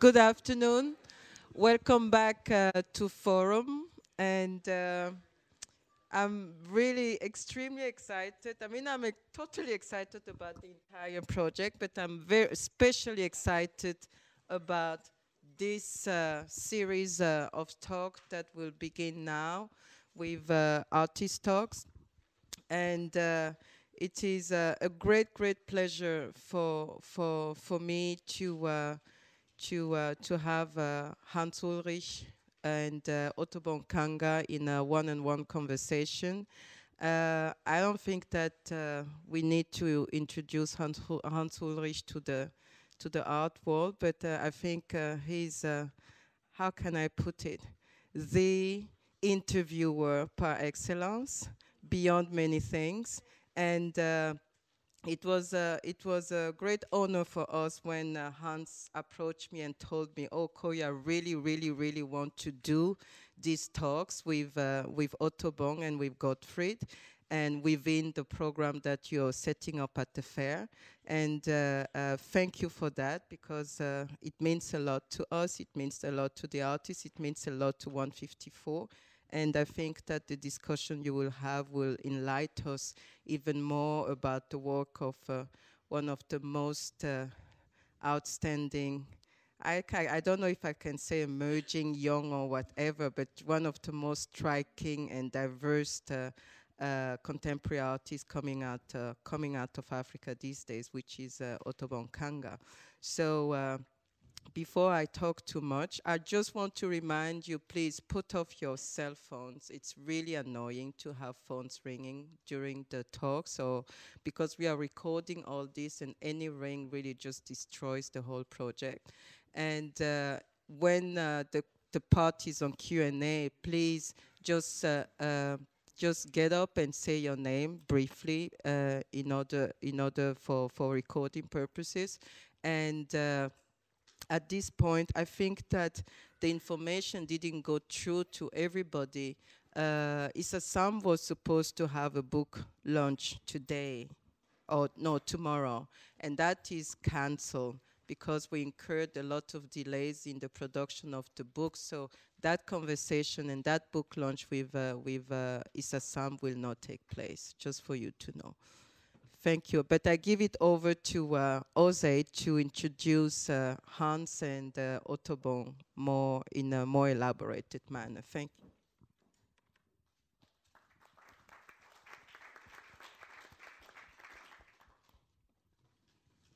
Good afternoon. Welcome back uh, to Forum. And uh, I'm really extremely excited. I mean, I'm totally excited about the entire project, but I'm very especially excited about this uh, series uh, of talks that will begin now with uh, artist talks. And uh, it is a great, great pleasure for, for, for me to to uh, to have uh, Hans Ulrich and uh, Otobong Nkanga in a one-on-one conversation. Uh, I don't think that uh, we need to introduce Hans, Ulrich to the to the art world, but uh, I think he's how can I put it, the interviewer par excellence, beyond many things, and it was a, it was a great honor for us when uh, Hans approached me and told me, "Oh, Koyo, really, really, really want to do these talks with uh, with Otobong and with Gottfried, and within the program that you're setting up at the fair. And uh, uh thank you for that because uh, it means a lot to us. It means a lot to the artists. It means a lot to 154." And I think that the discussion you will have will enlighten us even more about the work of uh, one of the most uh, outstanding, I, I don't know if I can say emerging, young or whatever, but one of the most striking and diverse uh, uh, contemporary artists coming out uh, coming out of Africa these days, which is uh, Nkanga. So uh, before I talk too much, I just want to remind you, please put off your cell phones. It's really annoying to have phones ringing during the talk. So because we are recording all this and any ring really just destroys the whole project. And uh, when uh, the, the part is on Q&A, please just uh, uh, just get up and say your name briefly uh, in order in order for for recording purposes and uh, at this point, I think that the information didn't go through to everybody. Uh, Issa Samb was supposed to have a book launch today, or no, tomorrow, and that is cancelled because we incurred a lot of delays in the production of the book. So that conversation and that book launch with uh, with uh, Issa Samb will not take place. Just for you to know. Thank you. But I give it over to uh, Ose to introduce uh, Hans and uh, more in a more elaborated manner. Thank you.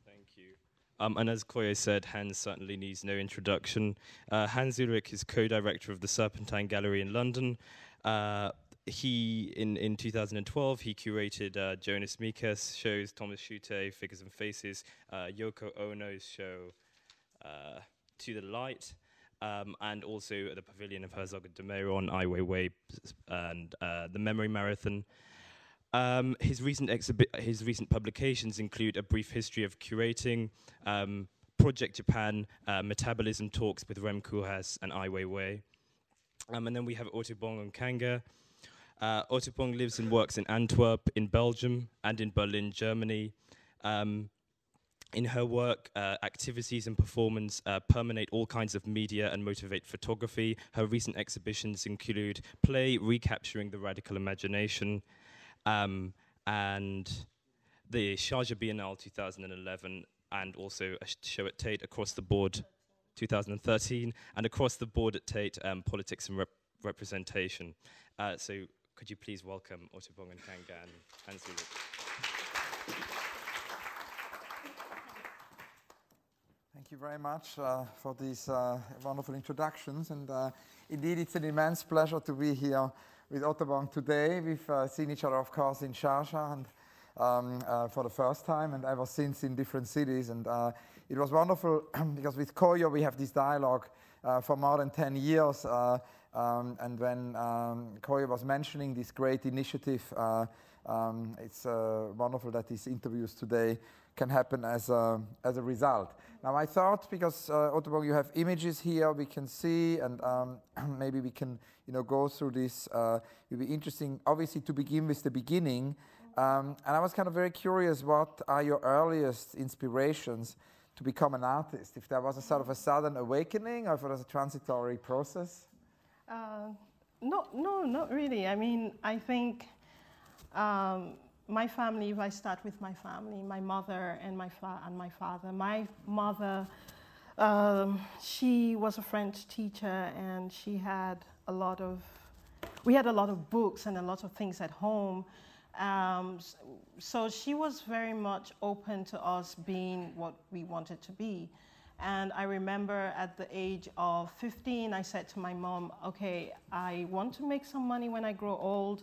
Thank you. Um, and as Koyo said, Hans certainly needs no introduction. Uh, Hans Ulrich is co-director of the Serpentine Gallery in London. He in in 2012 he curated uh, Jonas Mekas's shows, Thomas Schutte, Figures and Faces, uh, Yoko Ono's show uh, To the Light, um, and also the Pavilion of Herzog and de Meuron, Ai Weiwei, and uh, the Memory Marathon. Um, his recent his recent publications include a brief history of curating. Um, Project Japan, uh, Metabolism Talks with Rem Koolhaas and Ai Weiwei. Um, and then we have Otobong Nkanga, uh, Otobong lives and works in Antwerp, in Belgium, and in Berlin, Germany. Um, in her work, uh, activities and performance uh, permeate all kinds of media and motivate photography. Her recent exhibitions include Play, Recapturing the Radical Imagination, um, and the Sharjah Biennale 2011, and also a show at Tate across the board 2013, and across the board at Tate, um, Politics and rep Representation. Uh, so could you please welcome Otobong Nkanga and Hans Thank you very much uh, for these uh, wonderful introductions. And uh, indeed, it's an immense pleasure to be here with Otobong today. We've uh, seen each other, of course, in Sharjah and um, uh, for the first time, and ever since in different cities. And uh, it was wonderful because with Koyo we have this dialogue for more than 10 years. Um, and when um, Koyo was mentioning this great initiative, uh, um, it's uh, wonderful that these interviews today can happen as a, as a result. Now I thought, because uh, you have images here we can see, and um, maybe we can you know, go through this. Uh, it would be interesting, obviously, to begin with the beginning. Um, and I was kind of very curious, what are your earliest inspirations to become an artist? If there was a sort of a sudden awakening or if it was a transitory process? Uh, no, no, not really. I mean, I think um, my family, if I start with my family, my mother and my, and my father, my mother, um, she was a French teacher and she had a lot of, we had a lot of books and a lot of things at home. Um, so she was very much open to us being what we wanted to be. And I remember at the age of 15, I said to my mom, okay, I want to make some money when I grow old.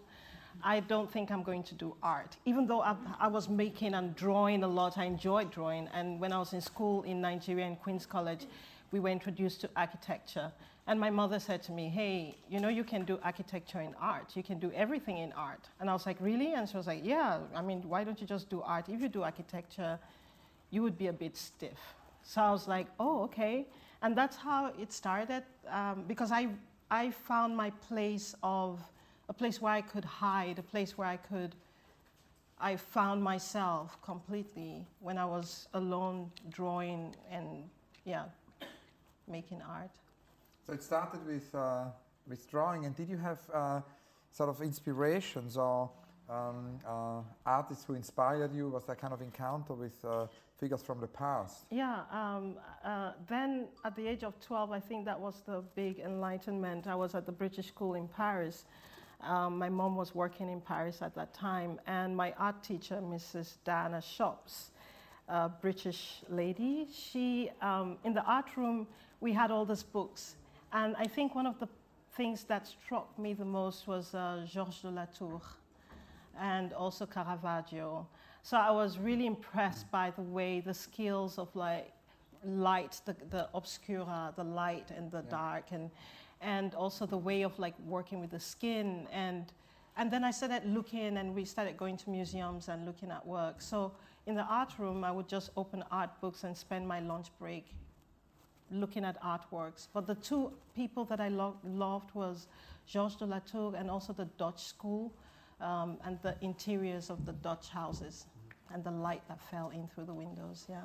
I don't think I'm going to do art. Even though I, I, was making and drawing a lot, I enjoyed drawing. And when I was in school in Nigeria in Queen's College, we were introduced to architecture. And my mother said to me, hey, you know, you can do architecture in art. You can do everything in art. And I was like, really? And she was like, yeah, I mean, why don't you just do art? If you do architecture, you would be a bit stiff. So I was like, oh, okay. And that's how it started um, because I, I found my place of, a place where I could hide, a place where I could, I found myself completely when I was alone drawing and, yeah, making art. So it started with, uh, with drawing, and did you have uh, sort of inspirations or um, uh, artists who inspired you? Was that kind of encounter with uh, figures from the past? Yeah, um, uh, then at the age of 12, I think that was the big enlightenment. I was at the British School in Paris. Um, my mom was working in Paris at that time, and my art teacher, Mrs. Diana Shops, a British lady, she, um, in the art room, we had all these books. And I think one of the things that struck me the most was uh, Georges de la Tour and also Caravaggio. So I was really impressed by the way the skills of like light, the, the obscura, the light and the yeah. dark, and and also the way of like working with the skin and and then I started looking and we started going to museums and looking at work. So in the art room, I would just open art books and spend my lunch break looking at artworks. But the two people that I lo loved was Georges de la Tour and also the Dutch school um, and the interiors of the Dutch houses and the light that fell in through the windows, yeah.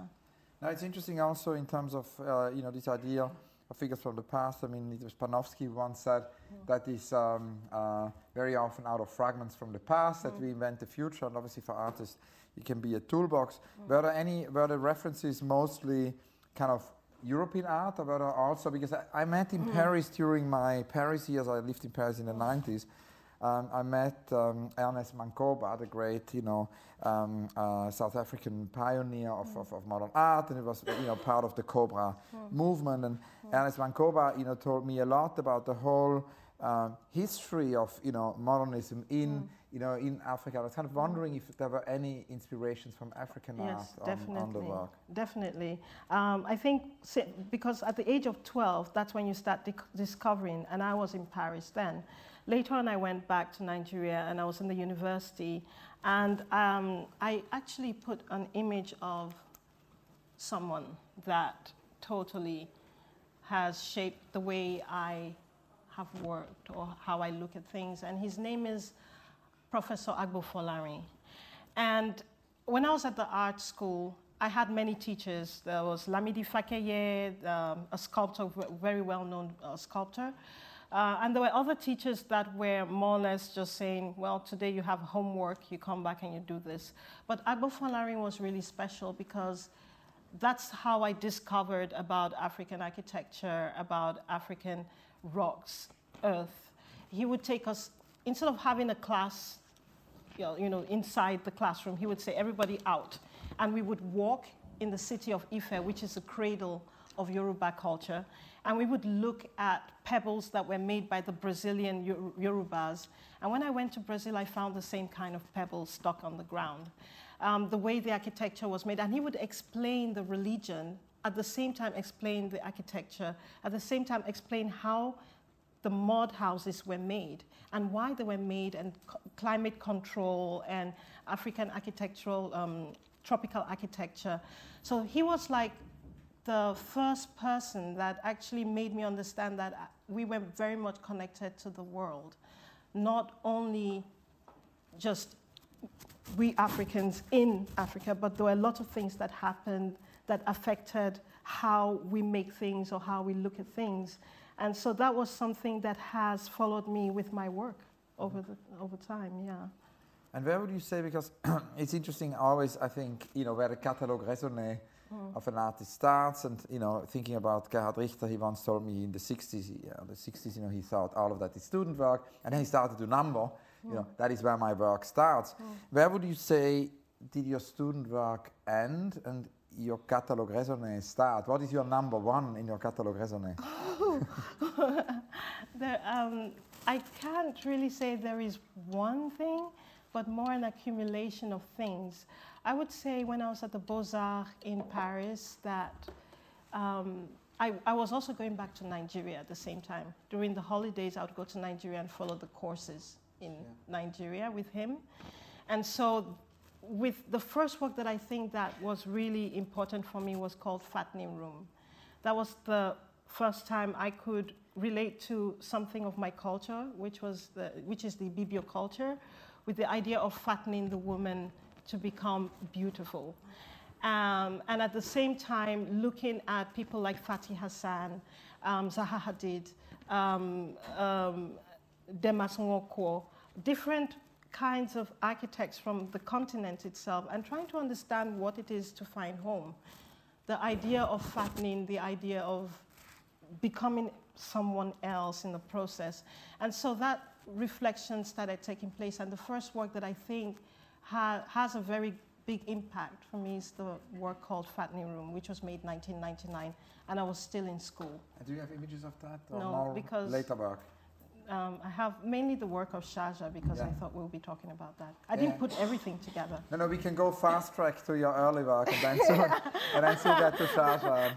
Now it's interesting also in terms of, uh, you know, this idea of figures from the past. I mean, it was Panofsky once said mm. that is um, uh, very often out of fragments from the past mm. that we invent the future. And obviously for artists, it can be a toolbox. Mm. Were there any, were the references mostly kind of European art, but also because I, I met in mm. Paris during my Paris years. I lived in Paris in the 90s. Um, I met um, Ernest Mancoba, the great, you know, um, uh, South African pioneer of, mm. of, of, modern art, and it was, you know, part of the Cobra mm. movement. And mm. Ernest Mancoba, you know, told me a lot about the whole uh, history of, you know, modernism in mm you know, in Africa. I was kind of wondering if there were any inspirations from African yes, art on, on, the work. Definitely. Um, I think because at the age of 12, that's when you start discovering, and I was in Paris then. Later on, I went back to Nigeria and I was in the university, and um, I actually put an image of someone that totally has shaped the way I have worked or how I look at things, and his name is Professor Agbo Folarin. And when I was at the art school, I had many teachers. There was Lamidi Fakeye, um, a sculptor, very well-known uh, sculptor. Uh, and there were other teachers that were more or less just saying, well, today you have homework, you come back and you do this. But Agbo Folarin was really special because that's how I discovered about African architecture, about African rocks, earth. He would take us, instead of having a class you know, inside the classroom, he would say, everybody out. And we would walk in the city of Ife, which is the cradle of Yoruba culture, and we would look at pebbles that were made by the Brazilian Yorubas. And when I went to Brazil, I found the same kind of pebbles stuck on the ground. Um, the way the architecture was made, and he would explain the religion, at the same time explain the architecture, at the same time explain how the mud houses were made and why they were made and climate control and African architectural, um, tropical architecture. So he was like the first person that actually made me understand that uh, we were very much connected to the world, not only just we Africans in Africa, but there were a lot of things that happened that affected how we make things or how we look at things. And so that was something that has followed me with my work over, the, over time, yeah. And where would you say, because it's interesting always, I think, you know, where the catalogue raisonné mm. of an artist starts and, you know, thinking about Gerhard Richter, he once told me in the 60s, yeah, the 60s, you know, he thought all of that is student work and then he started to number, you know, that is where my work starts. Mm. Where would you say did your student work end and your catalogue raisonné start? What is your number one in your catalogue raisonné? um, I can't really say there is one thing, but more an accumulation of things. I would say when I was at the Beaux-Arts in Paris that um, I, I, was also going back to Nigeria at the same time. During the holidays, I would go to Nigeria and follow the courses in yeah. Nigeria with him. And so with the first work that I think that was really important for me was called Fattening Room. That was the first time I could relate to something of my culture, which, was the, which is the Ibibio culture, with the idea of fattening the woman to become beautiful. Um, and at the same time, looking at people like Fatih Hassan, um, Zaha Hadid, um, um, Demas different kinds of architects from the continent itself and trying to understand what it is to find home. The idea of fattening, the idea of becoming someone else in the process. And so that reflection started taking place. And the first work that I think ha has a very big impact for me is the work called Fattening Room, which was made 1999, and I was still in school. And do you have images of that? no, because later work? Um, I have mainly the work of Sharjah because yeah. I thought we'll be talking about that. I yeah. didn't put everything together. No, no, we can go fast track to your early work and then soon, and then soon get to Sharjah.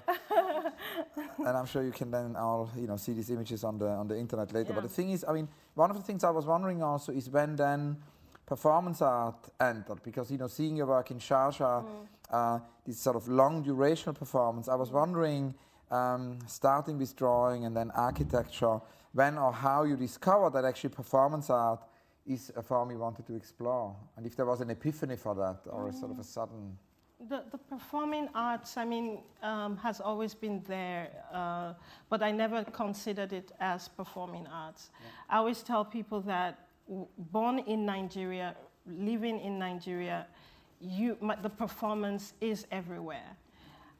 and I'm sure you can then all you know see these images on the on the internet later. Yeah. But the thing is, I mean, one of the things I was wondering also is when then performance art entered because you know seeing your work in Sharjah, mm. uh, this sort of long durational performance. I was wondering, um, starting with drawing and then architecture when or how you discovered that actually performance art is a form you wanted to explore, and if there was an epiphany for that, or mm. a sort of a sudden. The, the performing arts, I mean, um, has always been there, uh, but I never considered it as performing arts. Yeah. I always tell people that born in Nigeria, living in Nigeria, you, my, the performance is everywhere.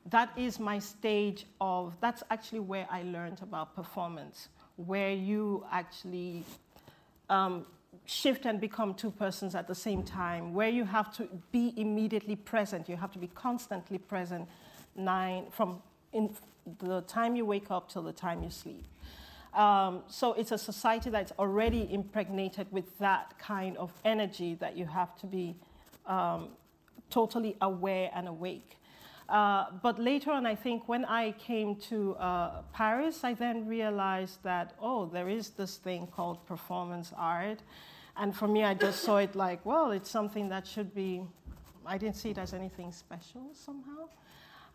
That is my stage of, that's actually where I learned about performance where you actually um, shift and become two persons at the same time, where you have to be immediately present. You have to be constantly present nine, from in the time you wake up till the time you sleep. Um, so it's a society that's already impregnated with that kind of energy that you have to be um, totally aware and awake. Uh, but later on, I think when I came to uh, Paris, I then realized that, oh, there is this thing called performance art. And for me, I just saw it like, well, it's something that should be, I didn't see it as anything special somehow.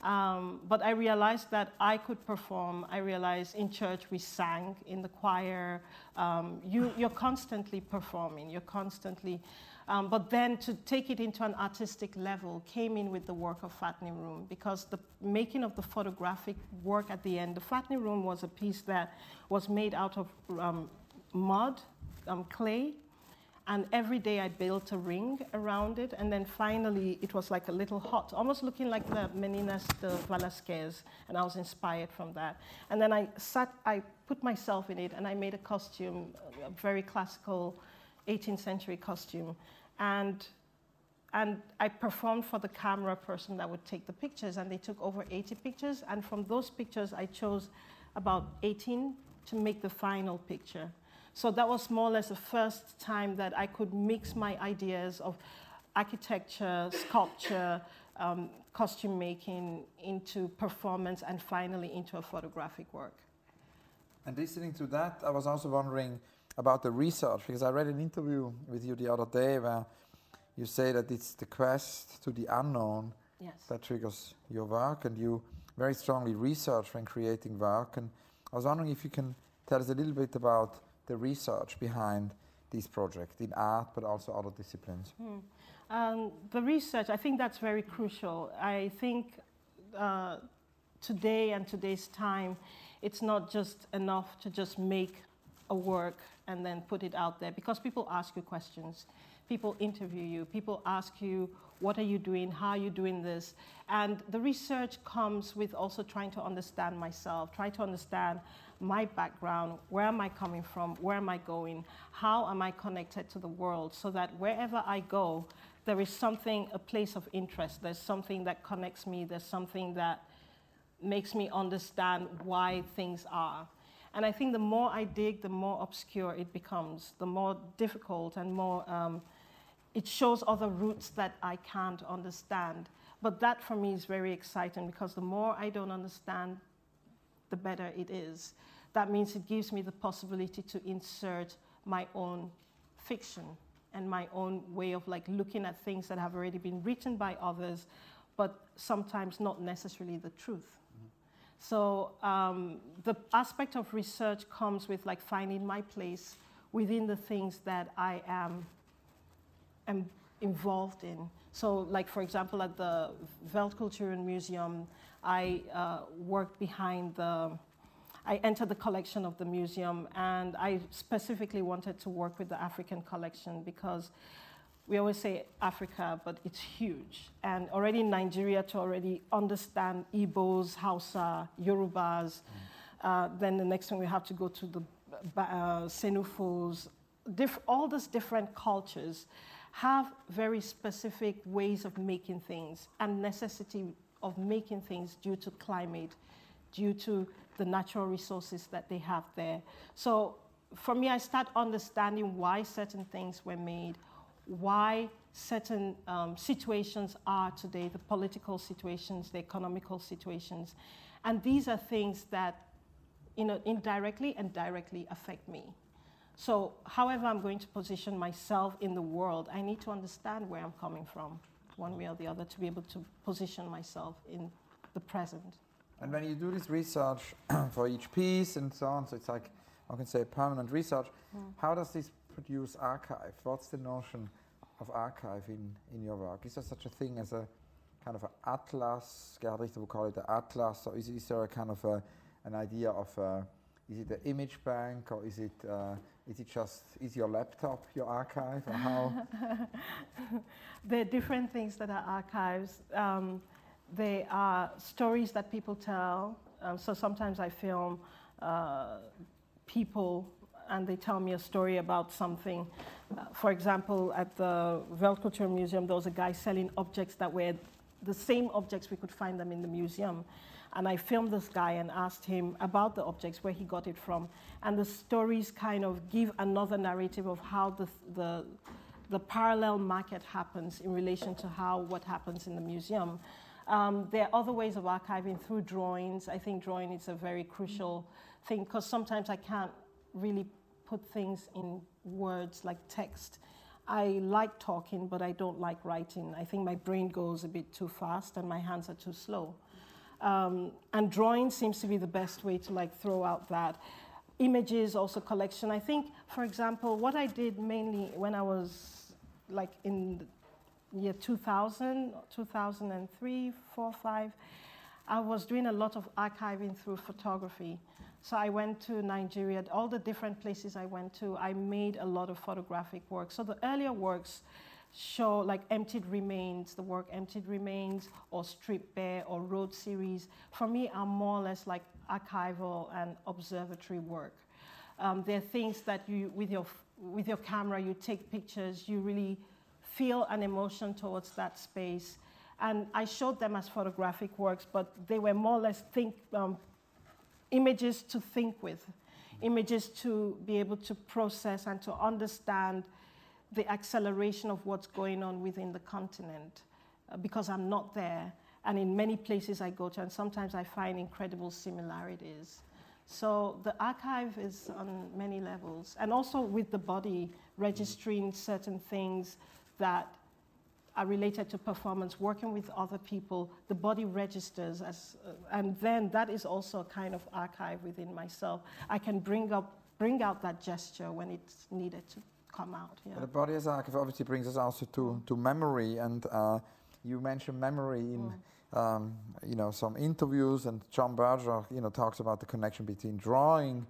Um, but I realized that I could perform. I realized in church we sang in the choir. Um, you, you're constantly performing. You're constantly um, but then to take it into an artistic level came in with the work of Fattening Room because the making of the photographic work at the end, the Fattening Room was a piece that was made out of um, mud, um, clay, and every day I built a ring around it, and then finally it was like a little hut, almost looking like the Meninas de Velasquez, and I was inspired from that. And then I sat, I put myself in it, and I made a costume, a very classical 18th century costume. And, and I performed for the camera person that would take the pictures, and they took over 80 pictures. And from those pictures, I chose about 18 to make the final picture. So that was more or less the first time that I could mix my ideas of architecture, sculpture, um, costume making into performance, and finally into a photographic work. And listening to that, I was also wondering about the research because I read an interview with you the other day where you say that it's the quest to the unknown yes. that triggers your work and you very strongly research when creating work and I was wondering if you can tell us a little bit about the research behind these projects in art but also other disciplines. Hmm. Um, the research, I think that's very crucial. I think uh, today and today's time, it's not just enough to just make a work and then put it out there because people ask you questions. People interview you. People ask you, what are you doing? How are you doing this? And the research comes with also trying to understand myself, try to understand my background, where am I coming from, where am I going, how am I connected to the world, so that wherever I go, there is something, a place of interest, there's something that connects me, there's something that makes me understand why things are. And I think the more I dig, the more obscure it becomes, the more difficult and more um, it shows other routes that I can't understand. But that for me is very exciting because the more I don't understand, the better it is. That means it gives me the possibility to insert my own fiction and my own way of like looking at things that have already been written by others, but sometimes not necessarily the truth. So um, the aspect of research comes with like finding my place within the things that I am, am involved in. So like for example at the Weltkulturen Museum, I uh, worked behind the, I entered the collection of the museum and I specifically wanted to work with the African collection because we always say Africa, but it's huge. And already in Nigeria to already understand Igbos, Hausa, Yorubas, mm. uh, then the next thing we have to go to the uh, Senufos, all these different cultures have very specific ways of making things and necessity of making things due to climate, due to the natural resources that they have there. So for me, I start understanding why certain things were made, why certain um, situations are today, the political situations, the economical situations. And these are things that you know, indirectly and directly affect me. So however I'm going to position myself in the world, I need to understand where I'm coming from, one way or the other, to be able to position myself in the present. And when you do this research for each piece and so on, so it's like, I can say permanent research, mm. how does this produce archive? What's the notion of archive in, in your work? Is there such a thing as a kind of an atlas? Gerhard Richter would call it the atlas, or is, is there a kind of a, an idea of, a, is it an image bank, or is it, uh, is it just, is your laptop your archive, or how? there are different things that are archives. Um, they are stories that people tell. Um, so sometimes I film uh, people and they tell me a story about something. Uh, for example, at the Weltkulturen Museum, there was a guy selling objects that were the same objects we could find them in the museum. And I filmed this guy and asked him about the objects, where he got it from. And the stories kind of give another narrative of how the, the, the parallel market happens in relation to how what happens in the museum. Um, there are other ways of archiving through drawings. I think drawing is a very crucial thing because sometimes I can't really put things in words like text. I like talking, but I don't like writing. I think my brain goes a bit too fast and my hands are too slow. Um, and drawing seems to be the best way to like throw out that. Images, also collection. I think, for example, what I did mainly when I was like in year 2000, 2003, 4, 5, I was doing a lot of archiving through photography. So I went to Nigeria, all the different places I went to, I made a lot of photographic work. So the earlier works show like Emptied Remains, the work Emptied Remains, or Strip Bare, or Road Series, for me are more or less like archival and observatory work. Um, they're things that you, with your, with your camera, you take pictures, you really feel an emotion towards that space. And I showed them as photographic works, but they were more or less think, um, images to think with, images to be able to process and to understand the acceleration of what's going on within the continent uh, because I'm not there. And in many places I go to, and sometimes I find incredible similarities. So the archive is on many levels, and also with the body, registering certain things that are related to performance, working with other people, the body registers, as, uh, and then that is also a kind of archive within myself. I can bring, up, bring out that gesture when it's needed to come out. Yeah. The body as archive obviously brings us also to, to memory, and uh, you mentioned memory in, mm. um, you know, some interviews, and John Berger, you know, talks about the connection between drawing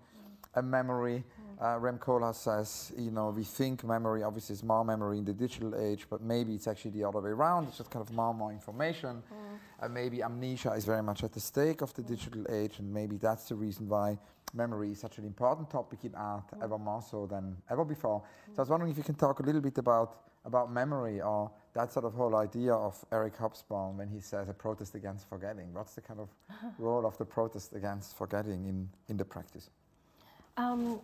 and memory. Uh, Rem Koolhaas says, you know, we think memory obviously is more memory in the digital age, but maybe it's actually the other way around. It's just kind of more and more information. Mm. And maybe amnesia is very much at the stake of the digital age, and maybe that's the reason why memory is such an important topic in art, mm. ever more so than ever before. Mm. So I was wondering if you can talk a little bit about, about memory or that sort of whole idea of Eric Hobsbawm when he says a protest against forgetting. What's the kind of role of the protest against forgetting in, in the practice? Um,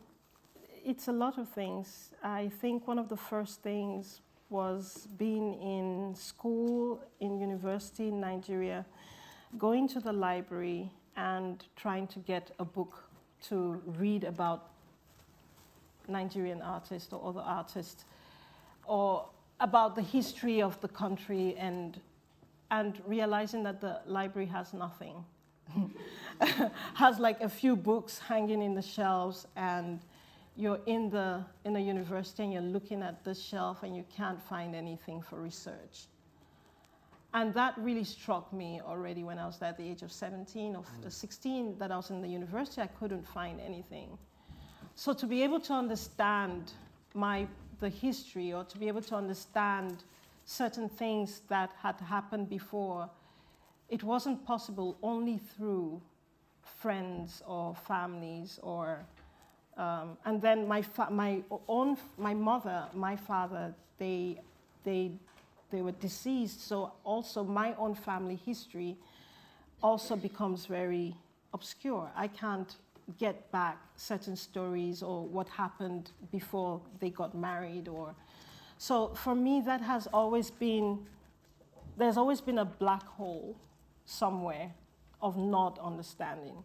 it's a lot of things. I think one of the first things was being in school, in university in Nigeria, going to the library and trying to get a book to read about Nigerian artists or other artists, or about the history of the country and, and realizing that the library has nothing. has like a few books hanging in the shelves and you're in the in a university and you're looking at the shelf and you can't find anything for research. And that really struck me already when I was at the age of 17 or mm. 16 that I was in the university, I couldn't find anything. So to be able to understand my the history or to be able to understand certain things that had happened before, it wasn't possible only through friends or families or um, and then my, my own, my mother, my father, they, they, they were deceased. So also my own family history also becomes very obscure. I can't get back certain stories or what happened before they got married or so for me that has always been there's always been a black hole somewhere of not understanding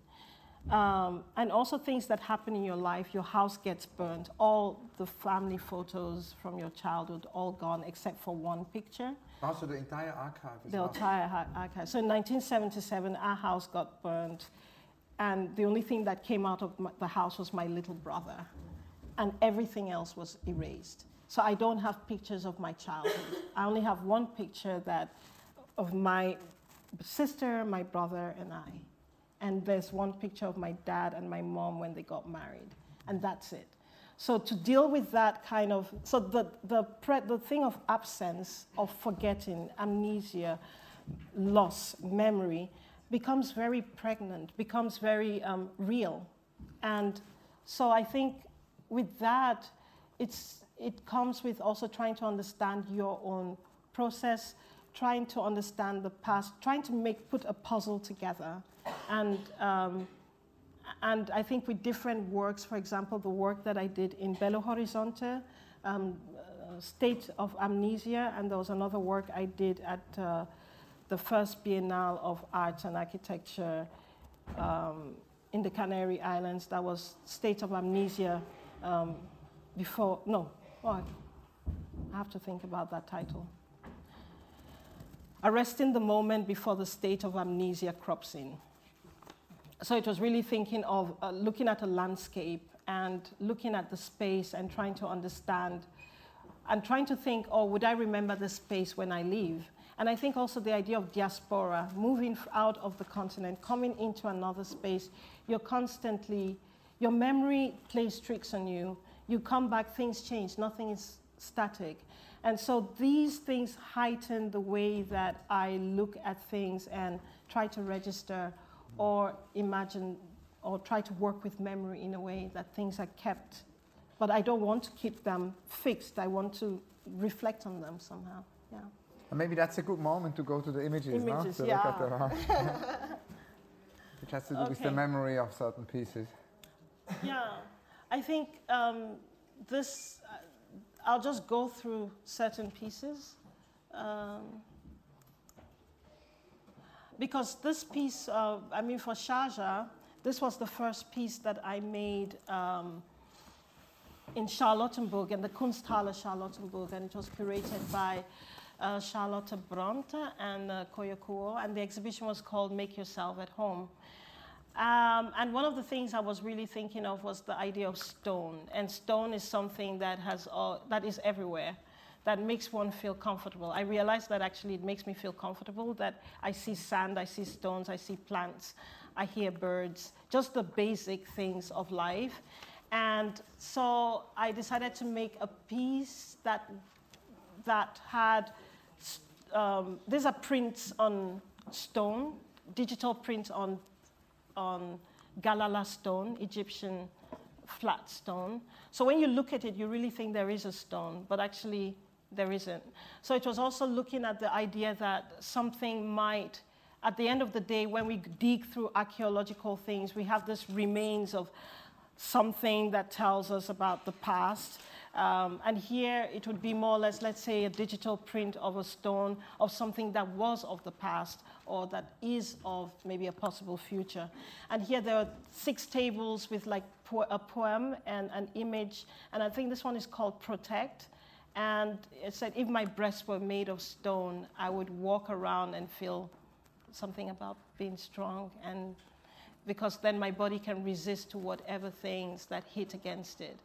um, and also things that happen in your life. Your house gets burned. All the family photos from your childhood all gone except for one picture. Also, the entire archive. the entire archive. So in 1977, our house got burned, and the only thing that came out of my, the house was my little brother, and everything else was erased. So I don't have pictures of my childhood. I only have one picture that of my sister, my brother, and I and there's one picture of my dad and my mom when they got married, and that's it. So to deal with that kind of, so the, the, the thing of absence, of forgetting, amnesia, loss, memory, becomes very pregnant, becomes very um, real. And so I think with that, it's, it comes with also trying to understand your own process, trying to understand the past, trying to make, put a puzzle together and, um, and I think with different works, for example, the work that I did in Belo Horizonte, um, uh, State of Amnesia, and there was another work I did at uh, the first Biennale of Arts and Architecture um, in the Canary Islands. That was State of Amnesia um, before, no, oh, I have to think about that title. Arresting the moment before the state of amnesia crops in so it was really thinking of uh, looking at a landscape and looking at the space and trying to understand and trying to think, oh, would I remember this space when I leave? And I think also the idea of diaspora, moving out of the continent, coming into another space, you're constantly, your memory plays tricks on you. You come back, things change, nothing is static. And so these things heighten the way that I look at things and try to register or imagine or try to work with memory in a way that things are kept. But I don't want to keep them fixed. I want to reflect on them somehow. Yeah. And maybe that's a good moment to go to the images, images no? To yeah. look at the, which has to do okay. with the memory of certain pieces. Yeah, I think um, this. Uh, I'll just go through certain pieces. Um, because this piece, uh, I mean, for Sharjah, this was the first piece that I made um, in Charlottenborg, in the Kunsthalle Charlottenborg, and it was curated by uh, Charlotte Bronte and uh, Koyo Kouoh, and the exhibition was called Make Yourself at Home. Um, and one of the things I was really thinking of was the idea of stone, and stone is something that has that is everywhere. That makes one feel comfortable. I realize that actually it makes me feel comfortable that I see sand, I see stones, I see plants, I hear birds, just the basic things of life. And so I decided to make a piece that, that had, um, these are prints on stone, digital prints on, on Galala stone, Egyptian flat stone. So when you look at it, you really think there is a stone, but actually there isn't. So it was also looking at the idea that something might, at the end of the day, when we dig through archaeological things, we have this remains of something that tells us about the past. Um, and here it would be more or less, let's say, a digital print of a stone of something that was of the past or that is of maybe a possible future. And here there are six tables with like po a poem and an image. And I think this one is called Protect. And it said, if my breasts were made of stone, I would walk around and feel something about being strong and because then my body can resist to whatever things that hit against it.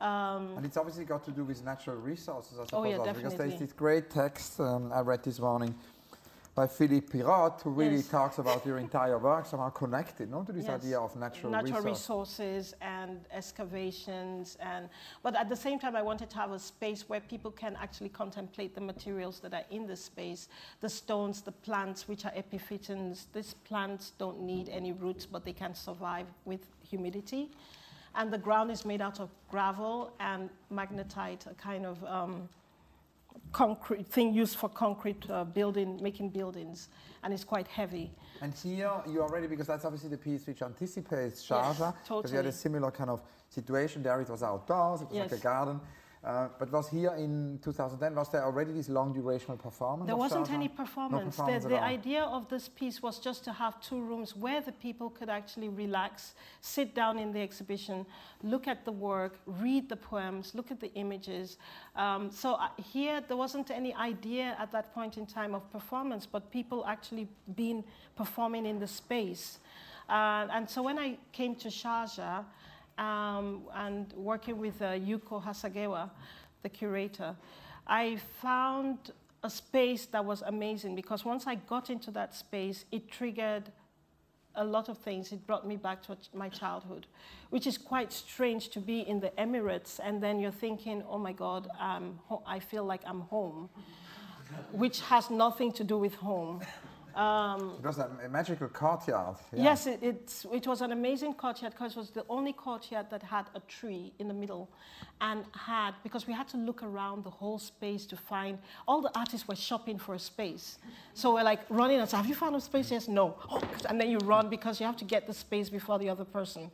Um, and it's obviously got to do with natural resources, I suppose, oh yeah, definitely. because there's this great text um, I read this morning by Philippe Pirotte, who really yes. talks about your entire work somehow connected, not to this yes. idea of natural, natural resource. resources and excavations, and but at the same time, I wanted to have a space where people can actually contemplate the materials that are in the space, the stones, the plants, which are epiphytans. These plants don't need any roots, but they can survive with humidity, and the ground is made out of gravel and magnetite, a kind of um, concrete thing used for concrete uh, building, making buildings, and it's quite heavy. And here you are ready because that's obviously the piece which anticipates Sharjah. Yes, totally. Because you had a similar kind of situation there. It was outdoors. It was yes. like a garden. Uh, but was here in 2010, was there already this long durational performance? There wasn't any performance. No performance the, the idea of this piece was just to have two rooms where the people could actually relax, sit down in the exhibition, look at the work, read the poems, look at the images. Um, so uh, here, there wasn't any idea at that point in time of performance, but people actually been performing in the space. Uh, and so when I came to Sharjah, um, and working with uh, Yuko Hasegawa, the curator, I found a space that was amazing because once I got into that space, it triggered a lot of things. It brought me back to my childhood, which is quite strange to be in the Emirates and then you're thinking, oh my God, I feel like I'm home, which has nothing to do with home. Um, it was a, magical courtyard. Yeah. Yes, it, it was an amazing courtyard because it was the only courtyard that had a tree in the middle and had, because we had to look around the whole space to find, all the artists were shopping for a space. So we're like running and say, have you found a space? Yes, no. Oh, and then you run because you have to get the space before the other person.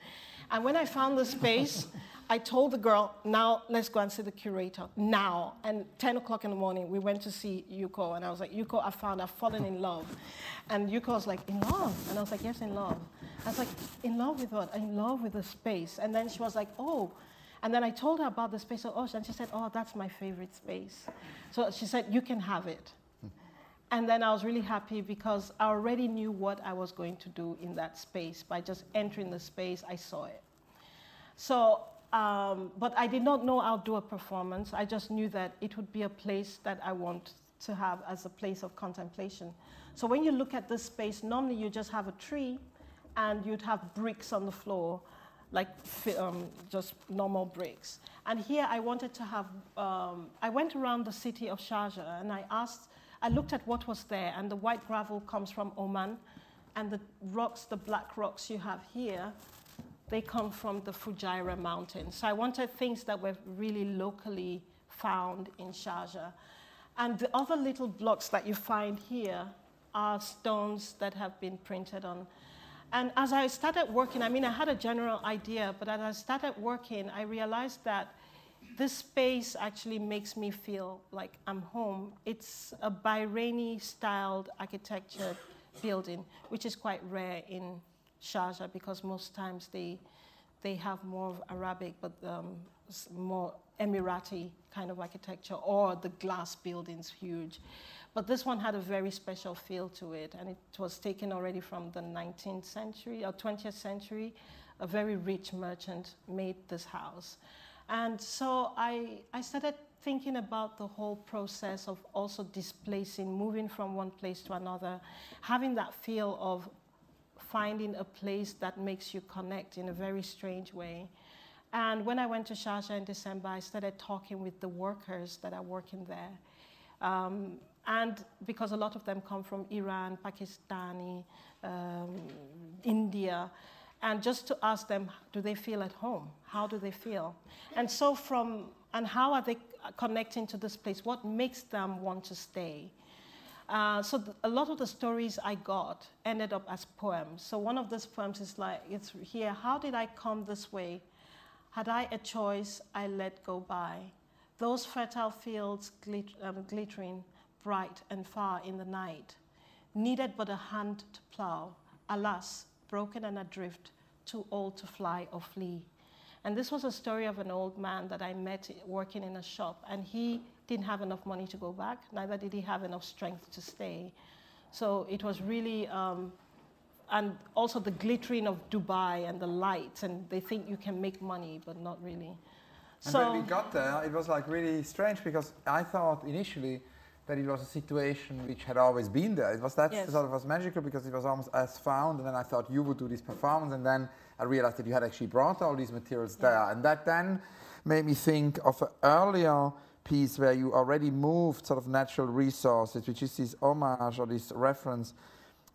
And when I found the space, I told the girl, now let's go and see the curator, now. And 10 o'clock in the morning, we went to see Yuko, and I was like, Yuko, I found I've fallen in love. And Yuko was like, in love? And I was like, yes, in love. I was like, in love with what? In love with the space. And then she was like, oh. And then I told her about the space, oh, and she said, oh, that's my favorite space. So she said, you can have it. And then I was really happy because I already knew what I was going to do in that space. By just entering the space, I saw it. So um, but I did not know a performance. I just knew that it would be a place that I want to have as a place of contemplation. So when you look at this space, normally you just have a tree and you'd have bricks on the floor, like um, just normal bricks. And here I wanted to have, um, I went around the city of Sharjah and I asked, I looked at what was there and the white gravel comes from Oman and the rocks, the black rocks you have here they come from the Fujairah Mountains. So I wanted things that were really locally found in Sharjah. And the other little blocks that you find here are stones that have been printed on. And as I started working, I mean, I had a general idea, but as I started working, I realized that this space actually makes me feel like I'm home. It's a Bahraini styled architecture building, which is quite rare in Sharjah because most times they, they have more of Arabic, but um, more Emirati kind of architecture, or the glass buildings, huge. But this one had a very special feel to it, and it was taken already from the 19th century or 20th century. A very rich merchant made this house. And so I, I started thinking about the whole process of also displacing, moving from one place to another, having that feel of finding a place that makes you connect in a very strange way. And when I went to Sharjah in December, I started talking with the workers that are working there. Um, and because a lot of them come from Iran, Pakistani, um, India, and just to ask them, do they feel at home? How do they feel? And so from, and how are they connecting to this place? What makes them want to stay? Uh, so a lot of the stories I got ended up as poems. So one of those poems is like, it's here, how did I come this way? Had I a choice, I let go by. Those fertile fields um, glittering bright and far in the night, needed but a hand to plow. Alas, broken and adrift, too old to fly or flee. And this was a story of an old man that I met working in a shop, and he didn't have enough money to go back, neither did he have enough strength to stay. So it was really, um, and also the glittering of Dubai and the lights, and they think you can make money, but not really. And so when we got there, it was like really strange because I thought initially that it was a situation which had always been there. It was that yes. sort of was magical because it was almost as found, and then I thought you would do this performance, and then I realized that you had actually brought all these materials yeah. there, and that then made me think of an earlier piece where you already moved sort of natural resources, which is this homage or this reference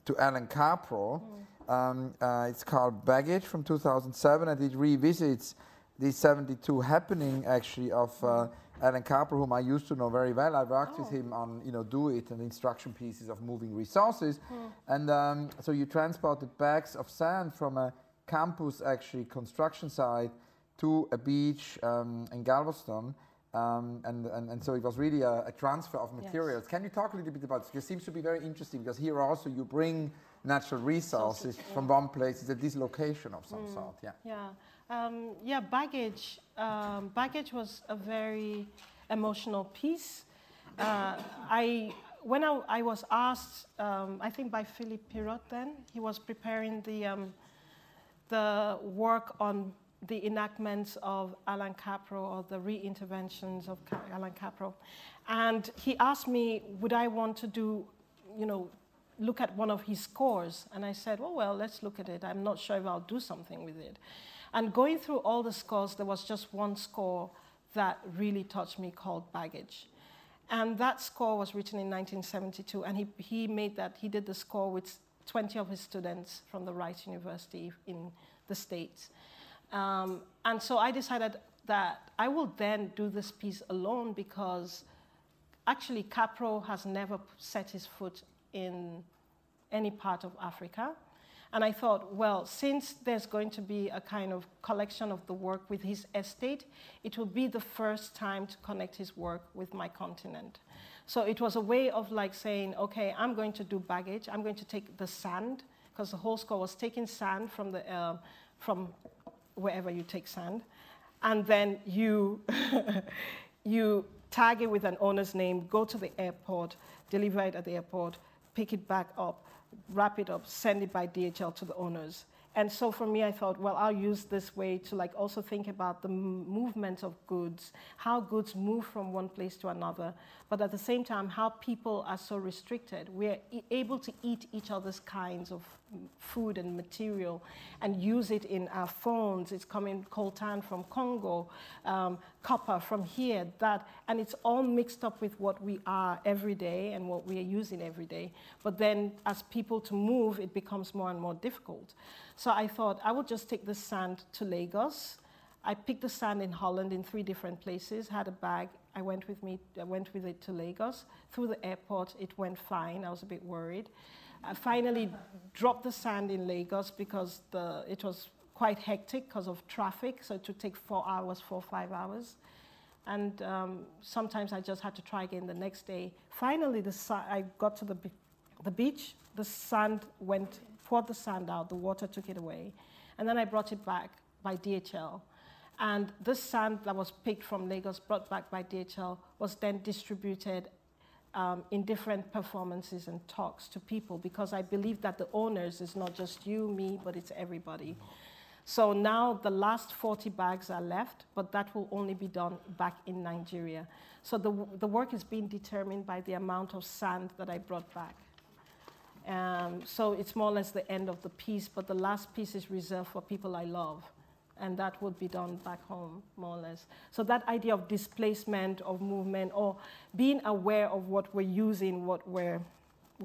to Allan Kaprow. Mm. Um, uh, it's called Baggage from 2007, and it revisits the 72 happening actually of. Uh, mm Allan Kaprow, whom I used to know very well. I worked oh. with him on, you know, Do It and instruction pieces of moving resources. Hmm. And um, so you transported bags of sand from a campus, actually, construction site to a beach um, in Galveston. Um, and, and, and so it was really a, a transfer of materials. Yes. Can you talk a little bit about this? It seems to be very interesting because here also you bring natural resources so, from one place. It's a dislocation of some mm. sort. Yeah. Yeah. Um, yeah, baggage. Um, baggage was a very emotional piece. Uh, I, when I, I was asked, um, I think by Philippe Pirotte then, he was preparing the, um, the work on the enactments of Allan Kaprow or the re-interventions of Allan Kaprow. And he asked me, would I want to do, you know, look at one of his scores? And I said, oh, well, let's look at it. I'm not sure if I'll do something with it. And going through all the scores, there was just one score that really touched me called Baggage. And that score was written in 1972, and he, he made that, he did the score with 20 of his students from the Rice University in the States. Um, and so I decided that I will then do this piece alone because actually Kaprow has never set his foot in any part of Africa. And I thought, well, since there's going to be a kind of collection of the work with his estate, it will be the first time to connect his work with my continent. So it was a way of like saying, okay, I'm going to do baggage. I'm going to take the sand, because the whole score was taking sand from, the, uh, from wherever you take sand. And then you, you tag it with an owner's name, go to the airport, deliver it at the airport, pick it back up wrap it up, send it by DHL to the owners. And so for me, I thought, well, I'll use this way to like also think about the movement of goods, how goods move from one place to another, but at the same time, how people are so restricted. We're able to eat each other's kinds of food and material and use it in our phones. It's coming coltan from Congo, um, copper from here, that, and it's all mixed up with what we are every day and what we are using every day. But then as people to move, it becomes more and more difficult. So I thought I would just take the sand to Lagos. I picked the sand in Holland in three different places, had a bag. I went with me, I went with it to Lagos. Through the airport, it went fine. I was a bit worried. I finally dropped the sand in Lagos because the, it was quite hectic because of traffic, so it would take four hours, four, or five hours. And um, sometimes I just had to try again the next day. Finally, the I got to the, the beach, the sand went, poured the sand out, the water took it away. And then I brought it back by DHL. And this sand that was picked from Lagos, brought back by DHL, was then distributed um, in different performances and talks to people because I believe that the owners is not just you, me, but it's everybody. So now the last 40 bags are left, but that will only be done back in Nigeria. So the, the work is being determined by the amount of sand that I brought back. Um, so it's more or less the end of the piece, but the last piece is reserved for people I love. And that would be done back home, more or less. So that idea of displacement, of movement, or being aware of what we're using, what we're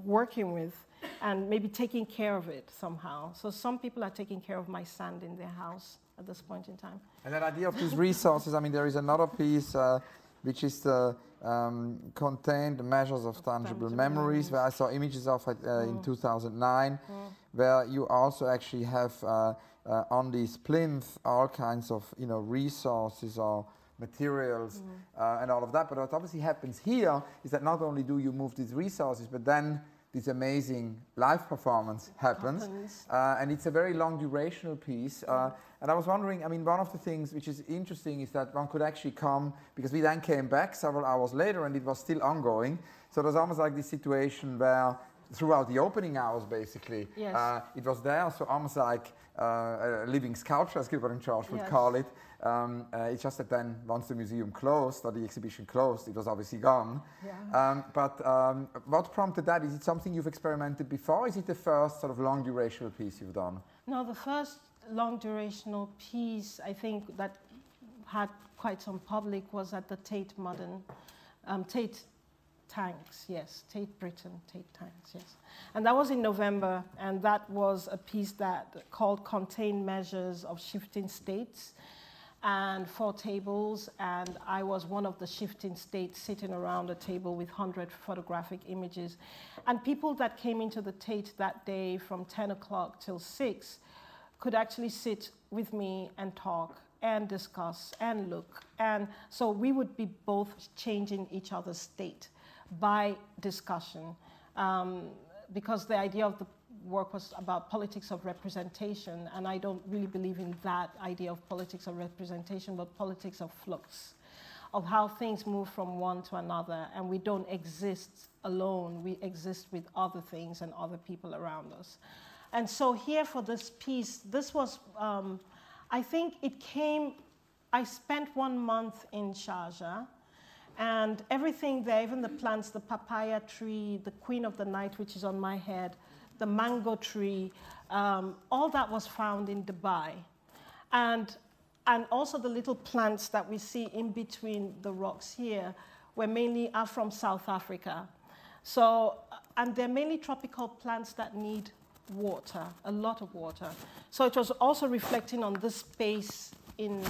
working with, and maybe taking care of it somehow. So some people are taking care of my sand in their house at this point in time. And that idea of these resources, I mean, there is another piece uh, which is the um, contained measures of tangible, tangible memories, memories. where I saw images of it uh, in Mm. 2009, Mm. where you also actually have uh, uh, on these plinth all kinds of you know resources or materials Mm. uh, and all of that. But what obviously happens here is that not only do you move these resources, but then this amazing live performance happens. Happens. Uh, and it's a very long durational piece. Uh, and I was wondering, I mean, one of the things which is interesting is that one could actually come, because we then came back several hours later and it was still ongoing. So there's almost like this situation where throughout the opening hours, basically, Yes. uh, it was there. So almost like uh, a living sculpture, as Gilbert and George would Yes. call it. Um, uh, it's just that then once the museum closed or the exhibition closed, it was obviously gone. Yeah. Um, but um, what prompted that? Is it something you've experimented before? Is it the first sort of long durational piece you've done? No, the first long durational piece I think that had quite some public was at the Tate Modern, um, Tate Tanks, yes, Tate Britain, Tate Tanks, yes. And that was in November, and that was a piece that called Contained Measures of Shifting States and four tables, and I was one of the shifting states sitting around a table with 100 photographic images. And people that came into the Tate that day from 10 o'clock till 6 could actually sit with me and talk and discuss and look. And so we would be both changing each other's state by discussion. Um, because the idea of the work was about politics of representation, and I don't really believe in that idea of politics of representation, but politics of flux, of how things move from one to another, and we don't exist alone, we exist with other things and other people around us. And so, here for this piece, this was, um, I think it came, I spent one month in Sharjah. And everything there, even the plants, the papaya tree, the queen of the night, which is on my head, the mango tree, um, all that was found in Dubai. And, and also the little plants that we see in between the rocks here were mainly are from South Africa. So, and they're mainly tropical plants that need water, a lot of water. So it was also reflecting on this space in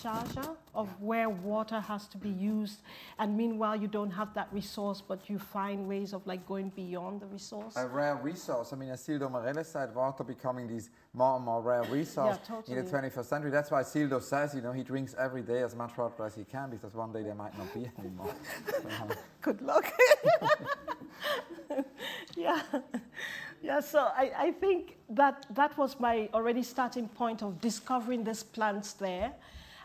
Sharjah of where water has to be used, and meanwhile you don't have that resource, but you find ways of like going beyond the resource. A rare resource. I mean, as Cildo said, water becoming these more and more rare resource Yeah, in the 21st century. That's why Cildo says, you know, he drinks every day as much water as he can because one day there might not be anymore. Good luck. yeah. Yeah, so I, I think that that was my already starting point of discovering these plants there.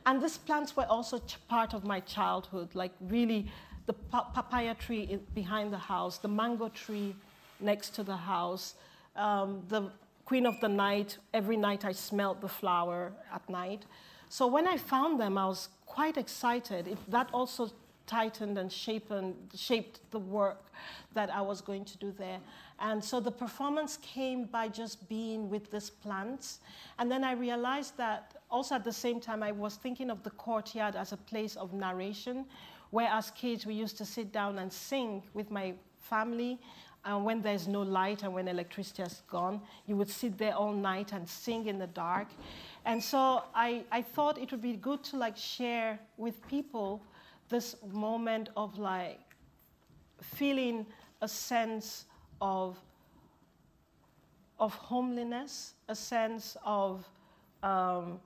And these plants were also part of my childhood, like really the pa- papaya tree in, behind the house, the mango tree next to the house, um, the queen of the night. Every night I smelled the flower at night. So when I found them, I was quite excited. It, that also tightened and shaped, shaped the work that I was going to do there. And so the performance came by just being with these plants. And then I realized that also at the same time, I was thinking of the courtyard as a place of narration, where as kids we used to sit down and sing with my family. And when there's no light and when electricity has gone, you would sit there all night and sing in the dark. And so I, I thought it would be good to like share with people this moment of like feeling a sense of, of homeliness, a sense of, um,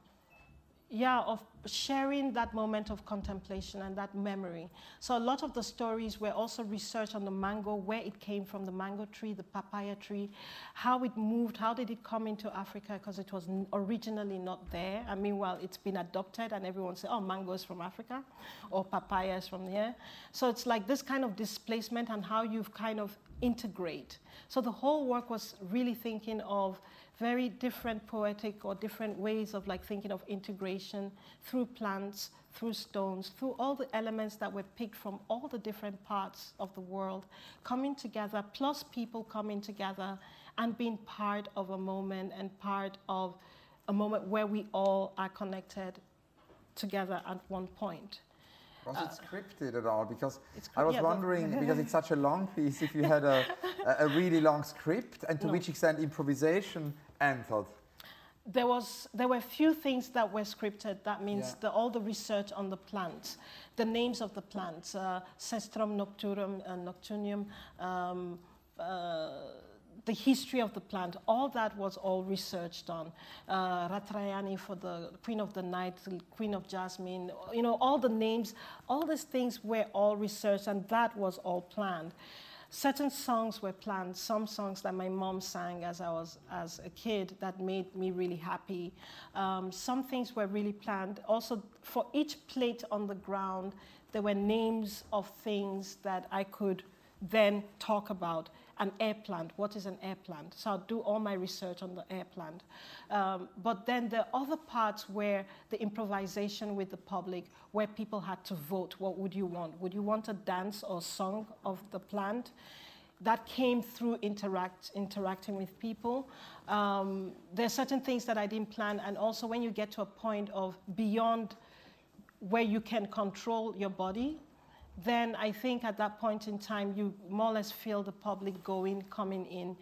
yeah, of sharing that moment of contemplation and that memory. So a lot of the stories were also research on the mango, where it came from, the mango tree, the papaya tree, how it moved, how did it come into Africa, because it was originally not there. And meanwhile, it's been adopted, and everyone says, oh, mango is from Africa, or papaya is from here. So it's like this kind of displacement and how you've kind of integrate. So the whole work was really thinking of very different poetic or different ways of like thinking of integration through plants, through stones, through all the elements that were picked from all the different parts of the world coming together, plus people coming together and being part of a moment and part of a moment where we all are connected together at one point. Was it scripted at all? Because I was yeah, wondering, because it's such a long piece, if you had a, a, really long script, and to No. which extent improvisation entered. There was there were few things that were scripted. That means Yeah. the, all the research on the plants, the names of the plants, uh, Cestrum nocturnum and Noctunium, um, uh, the history of the plant. All that was all researched on. Uh, Ratrayani for the Queen of the Night, Queen of Jasmine. You know all the names, all these things were all researched, and that was all planned. Certain songs were planned. Some songs that my mom sang as I was as a kid that made me really happy. Um, some things were really planned. Also, for each plate on the ground, there were names of things that I could then talk about. An air plant. What is an air plant? So I'll do all my research on the air plant. Um, but then the other parts where the improvisation with the public, where people had to vote. What would you want? Would you want a dance or song of the plant? That came through interact, interacting with people. Um, there are certain things that I didn't plan, and also when you get to a point of beyond where you can control your body, then I think at that point in time, you more or less feel the public going, coming in,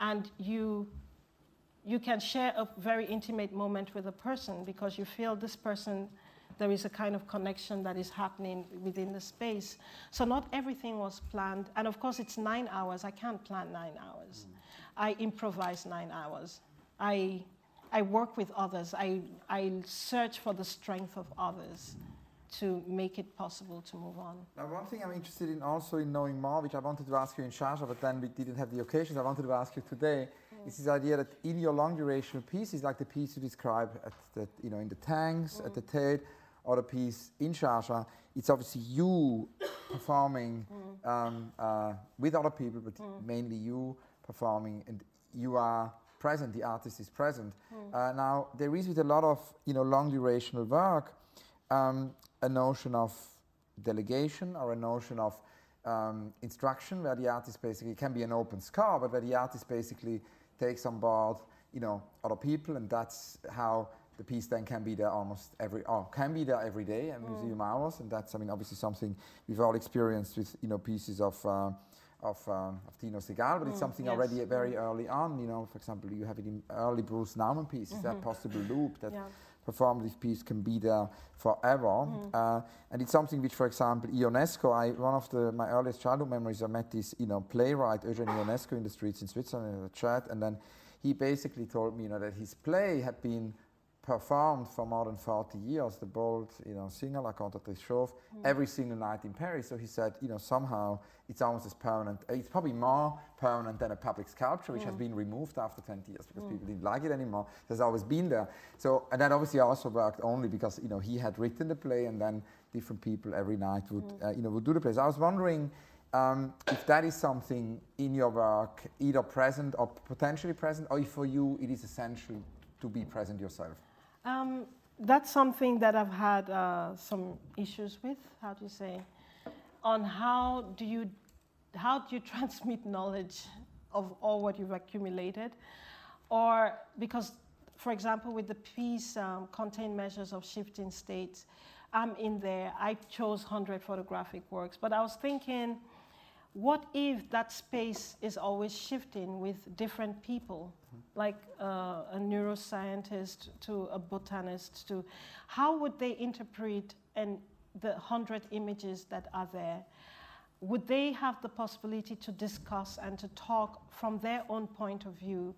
and you, you can share a very intimate moment with a person because you feel this person, there is a kind of connection that is happening within the space. So not everything was planned, and of course it's nine hours. I can't plan nine hours. Mm. I improvise nine hours. I, I work with others. I, I search for the strength of others mm. To make it possible to move on. Now, one thing I'm interested in also in knowing more, which I wanted to ask you in Sharjah, but then we didn't have the occasion, so I wanted to ask you today, is this idea that in your long duration pieces, like the piece you describe at the, you know, in the tanks, at the Tate, or the piece in Sharjah, it's obviously you performing um, uh, with other people, but mainly you performing, and you are present, the artist is present. Uh, now, there is with a lot of you know, long durational work, um, a notion of delegation or a notion of um, instruction where the artist basically can be an open scar, but where the artist basically takes on board, you know, other people, and that's how the piece then can be there almost every, or can be there every day at museum hours, and that's, I mean, obviously something we've all experienced with, you know, pieces of. Uh, of, um, of Tino Sehgal, but it's something yes. already very early on. You know, for example, you have it in early Bruce Nauman pieces, that possible loop that Yeah. Performative piece can be there forever. Uh, and it's something which, for example, Ionesco, I, one of the, my earliest childhood memories, I met this you know, playwright, Eugene Ionesco, in the streets in Switzerland in a chat, and then he basically told me you know, that his play had been performed for more than 40 years, the bold you know, singer, La Cantatrice Chauve, every single night in Paris. So he said, you know, somehow it's almost as permanent. It's probably more permanent than a public sculpture, which has been removed after 20 years because people didn't like it anymore. It has always been there. So, and that obviously also worked only because, you know, he had written the play and then different people every night would, uh, you know, would do the plays. I was wondering um, if that is something in your work, either present or potentially present, or if for you it is essential to be present yourself. Um, that's something that I've had uh, some issues with. How do you say? On how do you how do you transmit knowledge of all what you've accumulated, or because, for example, with the piece um, contain measures of shifting states, I'm in there. I chose hundred photographic works, but I was thinking. What if that space is always shifting with different people, like uh, a neuroscientist to a botanist to, how would they interpret and the hundred images that are there? Would they have the possibility to discuss and to talk from their own point of view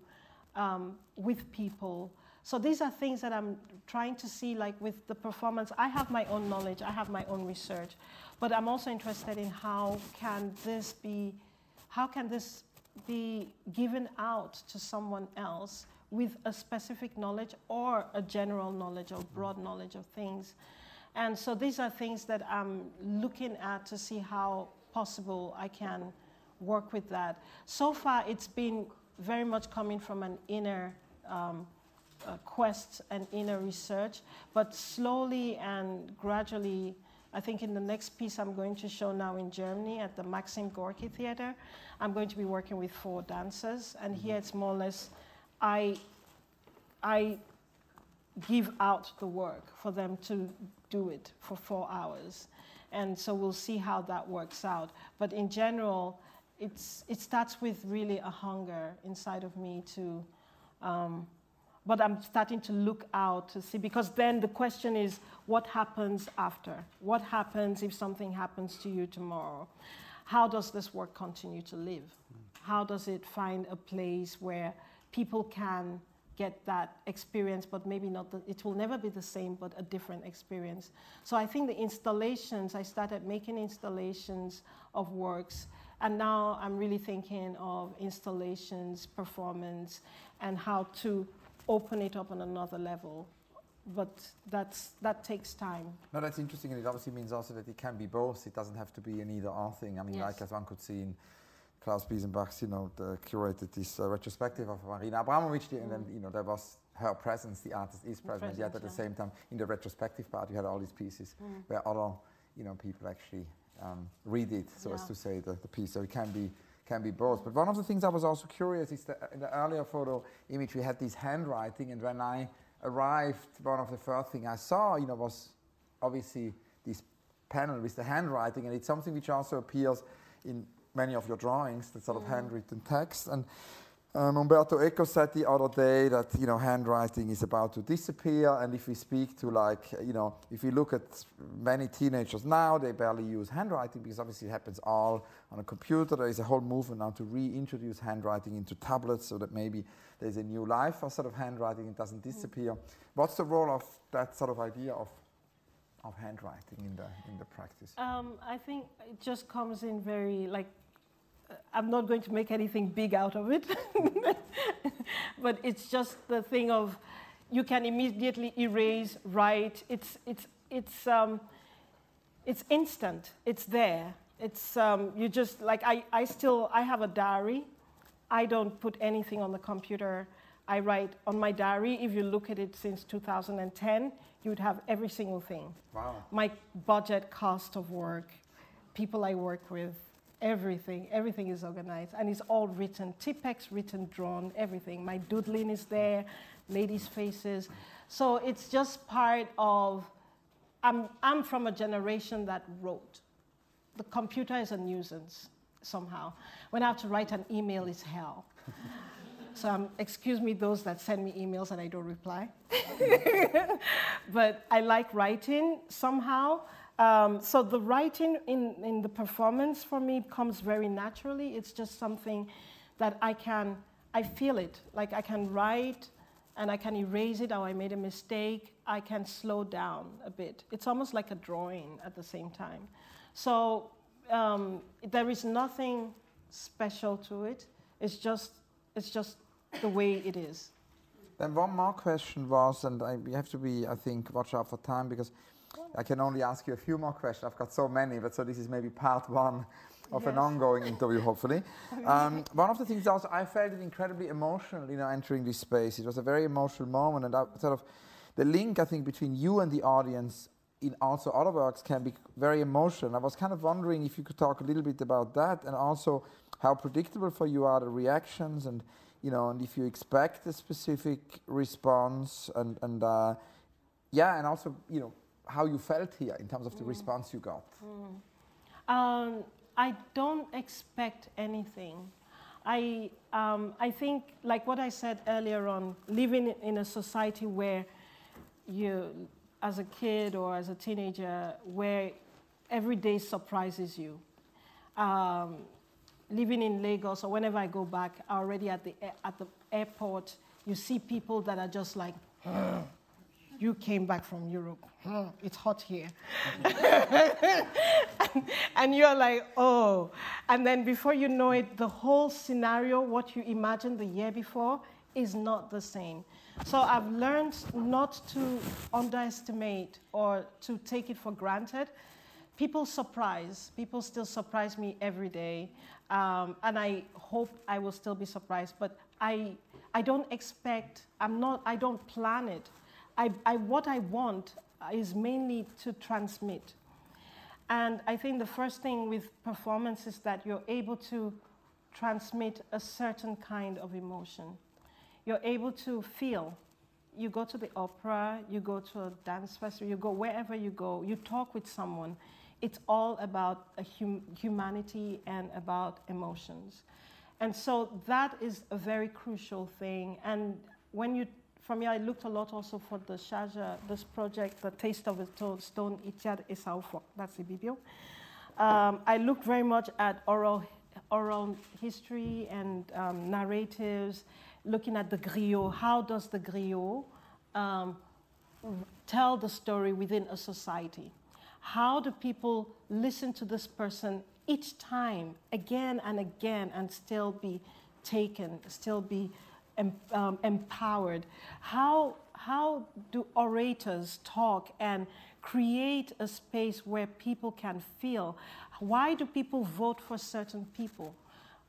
um, with people? So these are things that I'm trying to see, like with the performance. I have my own knowledge, I have my own research, but I'm also interested in how can this be, how can this be given out to someone else with a specific knowledge or a general knowledge or broad knowledge of things. And so these are things that I'm looking at to see how possible I can work with that. So far, it's been very much coming from an inner um, uh, quest and inner research, but slowly and gradually, I think in the next piece I'm going to show now in Germany at the Maxim Gorki Theater, I'm going to be working with four dancers, and here it's more or less, I, I give out the work for them to do it for four hours. And so we'll see how that works out. But in general, it's, it starts with really a hunger inside of me to, um, but I'm starting to look out to see, because then the question is, what happens after? What happens if something happens to you tomorrow? How does this work continue to live? How does it find a place where people can get that experience, but maybe not, the, it will never be the same, but a different experience. So I think the installations, I started making installations of works, and now I'm really thinking of installations, performance, and how to open it up on another level. But that's, that takes time. No, that's interesting, and it obviously means also that it can be both. It doesn't have to be an either-or thing. I mean, Yes. like as one could see in Klaus Biesenbach's, you know, the curated this uh, retrospective of Marina Abramovic, and then, you know, there was her presence, the artist is present, yet presence, at the same time, in the retrospective part, you had all these pieces where other, you know, people actually um, read it, so as to say, the, the piece. So it can be can be both. But one of the things I was also curious is that in the earlier photo image, we had this handwriting, and when I arrived, one of the first thing I saw, you know, was obviously this panel with the handwriting, and it's something which also appears in many of your drawings, the sort of mm. handwritten text. And um, Umberto Eco said the other day that you know handwriting is about to disappear, and if we speak to like you know if we look at many teenagers now, they barely use handwriting because obviously it happens all on a computer. There is a whole movement now to reintroduce handwriting into tablets, so that maybe there's a new life for sort of handwriting. It doesn't disappear. What's the role of that sort of idea of of handwriting in the in the practice? Um, I think it just comes in very like. I'm not going to make anything big out of it, but it's just the thing of you can immediately erase, write. It's it's it's um, it's instant. It's there. It's um, you just like I, I still I have a diary. I don't put anything on the computer. I write on my diary. If you look at it since 2010, you would have every single thing Wow. my budget, cost of work, people I work with, everything, everything is organized and it's all written, Tipex written, drawn, everything. My doodling is there, ladies' faces. So it's just part of, I'm, I'm from a generation that wrote. The computer is a nuisance somehow. When I have to write an email, it's hell. So um, excuse me, those that send me emails and I don't reply. but I like writing somehow. Um, so the writing in, in the performance for me comes very naturally. It's just something that I can, I feel it. Like I can write and I can erase it or I made a mistake. I can slow down a bit. It's almost like a drawing at the same time. So um, there is nothing special to it. It's just, it's just the way it is. Then one more question was, and I, we have to be, I think, watch out for time because I can only ask you a few more questions. I've got so many, but so this is maybe part one of an ongoing interview, hopefully. Um, one of the things also, I felt it incredibly emotional, you know, entering this space. It was a very emotional moment, and I, sort of the link, I think, between you and the audience in also other works can be very emotional. I was kind of wondering if you could talk a little bit about that, and also how predictable for you are the reactions, and you know, and if you expect a specific response, and and uh, yeah, and also you know how you felt here in terms of the response you got. Um, I don't expect anything. I, um, I think, like what I said earlier on, living in a society where you, as a kid or as a teenager, where every day surprises you. Um, living in Lagos or whenever I go back, already at the, at the airport, you see people that are just like, you came back from Europe. Hmm, It's hot here. and you're like, oh. And then before you know it, the whole scenario, what you imagined the year before, is not the same. So I've learned not to underestimate or to take it for granted. People surprise. People still surprise me every day. Um, and I hope I will still be surprised. But I, I don't expect, I'm not, I don't plan it. I, I, what I want is mainly to transmit. And I think the first thing with performance is that you're able to transmit a certain kind of emotion. You're able to feel. You go to the opera, you go to a dance festival, you go wherever you go, you talk with someone. It's all about hum humanity and about emotions. And so that is a very crucial thing. And when you, for me, I looked a lot also for the Sharjah, this project, The Taste of the Stone, Ityad Esaufok, that's the video. Um, I looked very much at oral oral history and um, narratives, looking at the griot. How does the griot um, tell the story within a society? How do people listen to this person each time, again and again, and still be taken, still be em um, empowered? How, how do orators talk and create a space where people can feel? Why do people vote for certain people?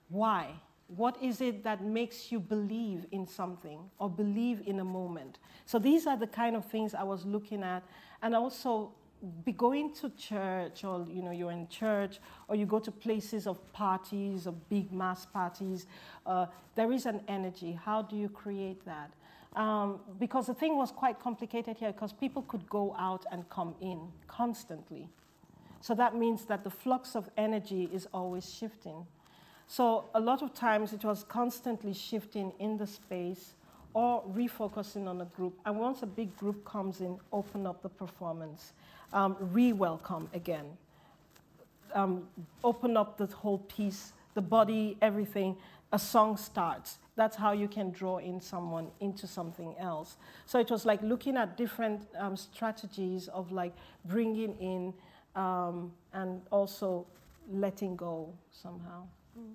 Why? What is it that makes you believe in something or believe in a moment? So these are the kind of things I was looking at. And also be going to church or you know you're in church or you go to places of parties or big mass parties uh, there is an energy how do you create that um, because the thing was quite complicated here because people could go out and come in constantly so that means that the flux of energy is always shifting. So a lot of times it was constantly shifting in the space or refocusing on a group. And once a big group comes in, open up the performance, um, re-welcome again, um, open up the whole piece, the body, everything. A song starts. That's how you can draw in someone into something else. So it was like looking at different um, strategies of like bringing in um, and also letting go somehow. Mm.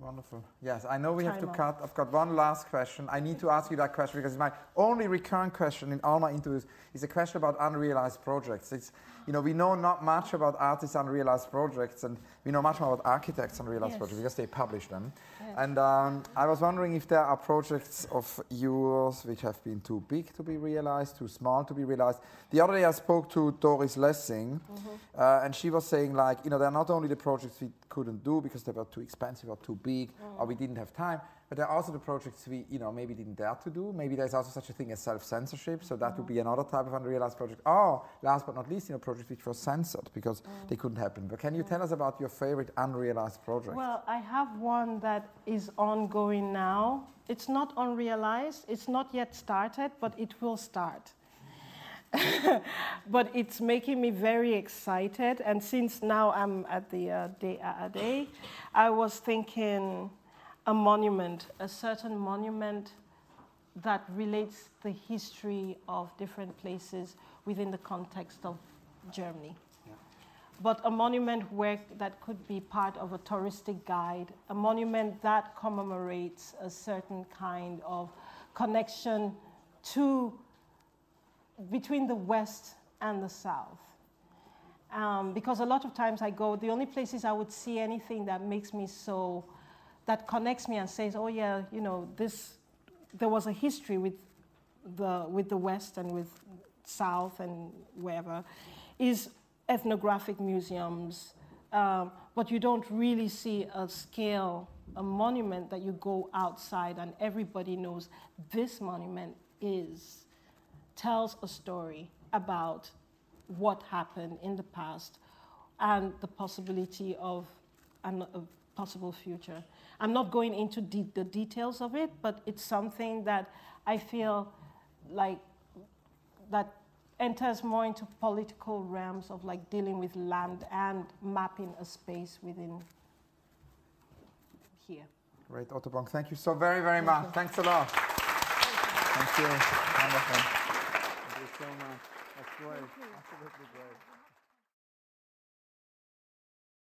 Wonderful. Yes, I know we have to off. cut. I've got one last question. I need to ask you that question because it's my only recurrent question in all my interviews is a question about unrealized projects. It's, you know, we know not much about artists' unrealized projects, and we know much more about architects' unrealized yes. projects because they publish them. Yes. And um, I was wondering if there are projects of yours which have been too big to be realized, too small to be realized. The other day I spoke to Doris Lessing, mm -hmm. uh, and she was saying like, you know, they're not only the projects we couldn't do because they were too expensive or too big, mm. or we didn't have time, but there are also the projects we, you know, maybe didn't dare to do. Maybe there's also such a thing as self-censorship, so that mm. would be another type of unrealized project. Oh, last but not least, you know, projects which were censored because mm. they couldn't happen. But can you tell us about your favorite unrealized project? Well, I have one that is ongoing now. It's not unrealized. It's not yet started, but it will start. but it's making me very excited. And since now I'm at the uh, DAAD, I was thinking a monument, a certain monument that relates the history of different places within the context of Germany. But a monument where that could be part of a touristic guide, a monument that commemorates a certain kind of connection to between the West and the South. Um, because a lot of times I go, the only places I would see anything that makes me so, that connects me and says, oh yeah, you know, this, there was a history with the, with the West and with South and wherever, is ethnographic museums. Um, but you don't really see a scale, a monument that you go outside and everybody knows this monument is tells a story about what happened in the past and the possibility of a possible future. I'm not going into de the details of it, but it's something that I feel like that enters more into political realms of like dealing with land and mapping a space within here. Great, Otobong. Thank you so very, very Thank much. You. Thanks a lot. Thank you. Thank you.